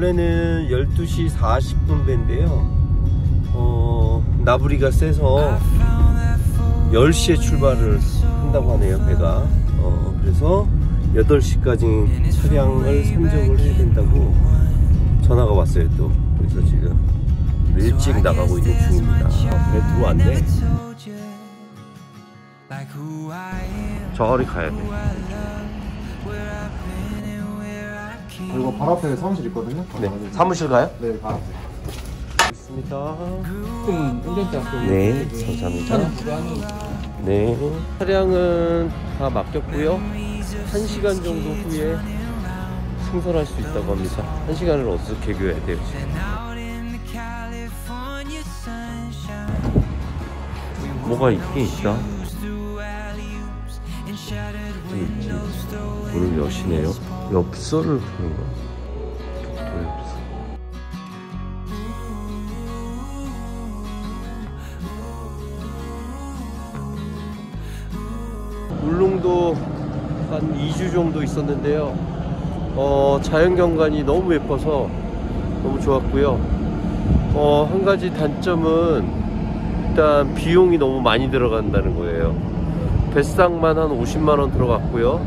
원래는 12시 40분 배인데요. 어, 나부리가 세서 10시에 출발을 한다고 하네요, 배가. 어, 그래서 8시까지 차량을 선정을 해야 된다고 전화가 왔어요, 또. 그래서 지금 일찍 나가고 있는 중입니다. 어, 배 들어왔네. 저리 가야 돼. 그리고 바로 앞에 사무실 있거든요. 네. 사무실 가요? 네, 바로 앞에. 있습니다. 그럼 운전자 또 네, 감사합니다. 네. 차량은 다 맡겼고요. 1시간 정도 후에 승선할 수 있다고 합니다. 1시간을 어떻게 교해야 돼요? 뭐가 있긴 있다. 좀 있지. 문을 여시네요. 엽서를 푸는 거. 독도 엽서. 울릉도 한 2주 정도 있었는데요. 어, 자연 경관이 너무 예뻐서 너무 좋았고요. 어, 한 가지 단점은 일단 비용이 너무 많이 들어간다는 거예요. 배상만 한 50만원 들어갔고요.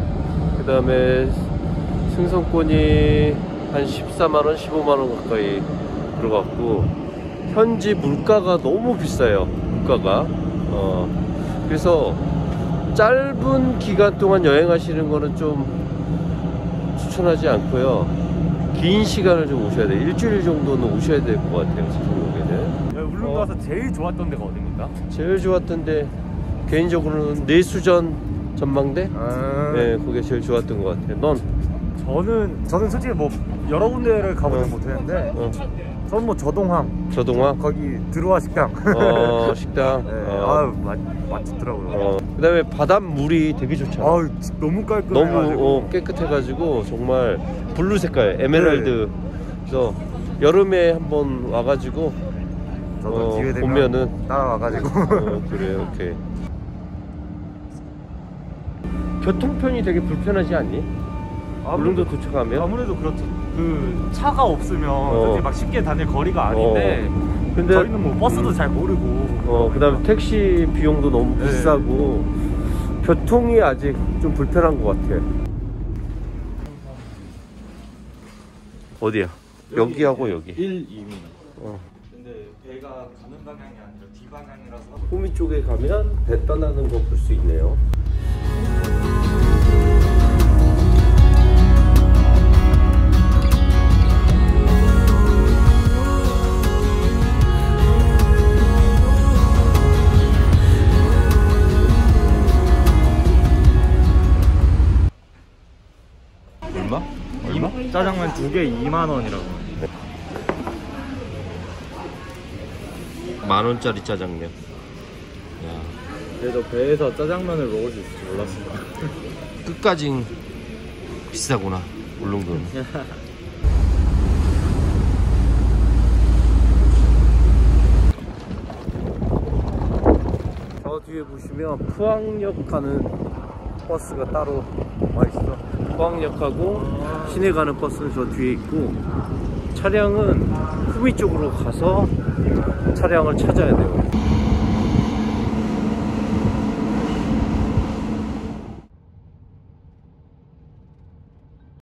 그 다음에 승선권이 한 14만원, 15만원 가까이 들어갔고, 현지 물가가 너무 비싸요. 물가가. 어, 그래서 짧은 기간 동안 여행하시는 거는 좀 추천하지 않고요. 긴 시간을 좀 오셔야 돼요. 일주일 정도는 오셔야 될 것 같아요. 제 생각에는. 울릉도 어. 가서 제일 좋았던 데가 어디입니까? 제일 좋았던 데 개인적으로는 내수전 전망대? 아... 네, 그게 제일 좋았던 것 같아요. 넌? 저는 저는 솔직히 뭐 여러 군데를 가보진 어. 못했는데 어, 저는 뭐 저동항 저동항? 거기 들어와 식당 어, 식당. 네, 어, 아유 맛, 맛있더라고요 어. 그 다음에 바닷물이 되게 좋잖아. 진- 너무 깔끔해가지고 너무 어, 깨끗해가지고 정말 블루 색깔, 에메랄드. 그래서 여름에 한번 와가지고 저도 어, 기회 되면 보면은 따라와가지고 어, 그래 오케이. 교통편이 되게 불편하지 않니? 울릉도 도착하면? 아무래도 그렇죠 그 차가 없으면 솔직히 막 쉽게 다닐 거리가 아닌데 어. 근데 저희는 뭐 버스도 음. 잘 모르고 어, 그다음에 택시 비용도 너무 네. 비싸고 교통이 아직 좀 불편한 것 같아. 어디야? 여기 하고 여기. 1, 2입니다 어. 근데 배가 가는 방향이 아니라 뒤 방향이라서 호미 쪽에 가면 배 떠나는 거 볼 수 있네요. 얼마? 얼마? 짜장면 두 개 2만 원이라고 만 원짜리 짜장면. 그래도 배에서 짜장면을 먹을 수 있을지 몰랐습니다 끝까지 비싸구나. 울릉도는. 저 뒤에 보시면 포항역 가는 버스가 따로 와 있어. 포항역하고 시내 가는 버스는 저 뒤에 있고 차량은 후미 쪽으로 가서 차량을 찾아야 돼요.